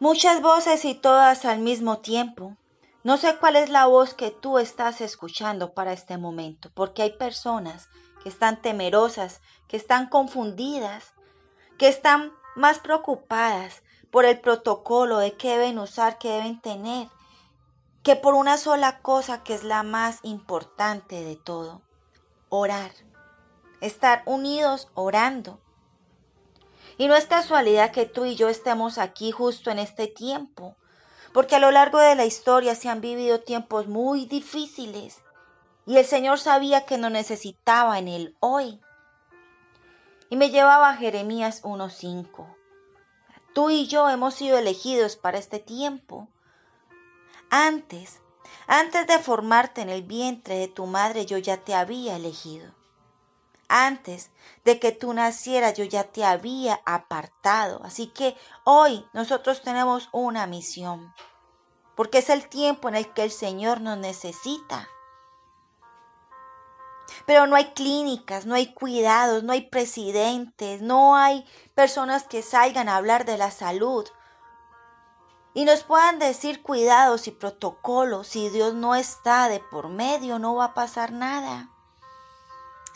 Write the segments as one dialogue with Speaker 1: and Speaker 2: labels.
Speaker 1: Muchas voces y todas al mismo tiempo. No sé cuál es la voz que tú estás escuchando para este momento, porque hay personas que están temerosas, que están confundidas, que están más preocupadas por el protocolo de qué deben usar, qué deben tener, que por una sola cosa que es la más importante de todo, orar, estar unidos orando. Y no es casualidad que tú y yo estemos aquí justo en este tiempo, porque a lo largo de la historia se han vivido tiempos muy difíciles y el Señor sabía que nos necesitaba en él hoy. Y me llevaba a Jeremías 1.5. Tú y yo hemos sido elegidos para este tiempo. Antes, antes de formarte en el vientre de tu madre, yo ya te había elegido. Antes de que tú nacieras yo ya te había apartado. Así que hoy nosotros tenemos una misión, porque es el tiempo en el que el Señor nos necesita. Pero no hay clínicas, no hay cuidados, no hay presidentes, no hay personas que salgan a hablar de la salud y nos puedan decir cuidados y protocolos. Si Dios no está de por medio, no va a pasar nada.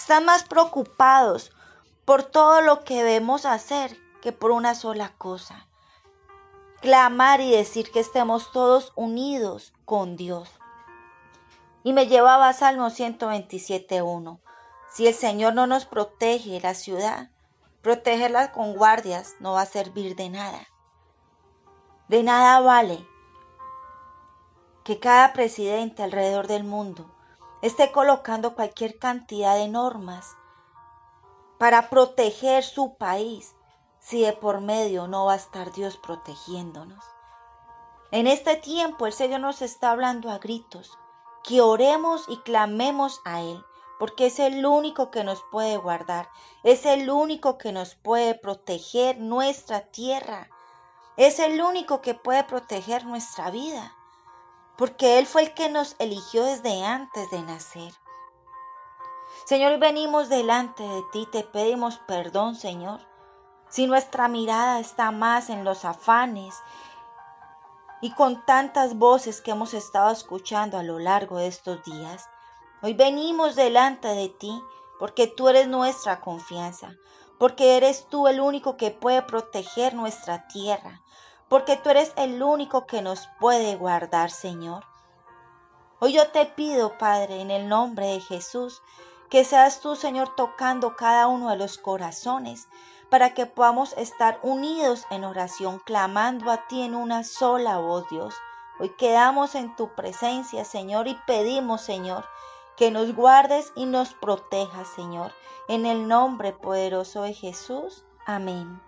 Speaker 1: Están más preocupados por todo lo que debemos hacer que por una sola cosa. Clamar y decir que estemos todos unidos con Dios. Y me llevaba a Salmo 127.1. Si el Señor no nos protege la ciudad, protegerla con guardias no va a servir de nada. De nada vale que cada presidente alrededor del mundo esté colocando cualquier cantidad de normas para proteger su país si de por medio no va a estar Dios protegiéndonos. En este tiempo el Señor nos está hablando a gritos, que oremos y clamemos a Él, porque es el único que nos puede guardar, es el único que nos puede proteger nuestra tierra, es el único que puede proteger nuestra vida porque Él fue el que nos eligió desde antes de nacer. Señor, venimos delante de ti, te pedimos perdón, Señor, si nuestra mirada está más en los afanes y con tantas voces que hemos estado escuchando a lo largo de estos días. Hoy venimos delante de ti porque tú eres nuestra confianza, porque eres tú el único que puede proteger nuestra tierra, porque tú eres el único que nos puede guardar, Señor. Hoy yo te pido, Padre, en el nombre de Jesús, que seas tú, Señor, tocando cada uno de los corazones, para que podamos estar unidos en oración, clamando a ti en una sola voz, Dios. Hoy quedamos en tu presencia, Señor, y pedimos, Señor, que nos guardes y nos protejas, Señor. En el nombre poderoso de Jesús. Amén.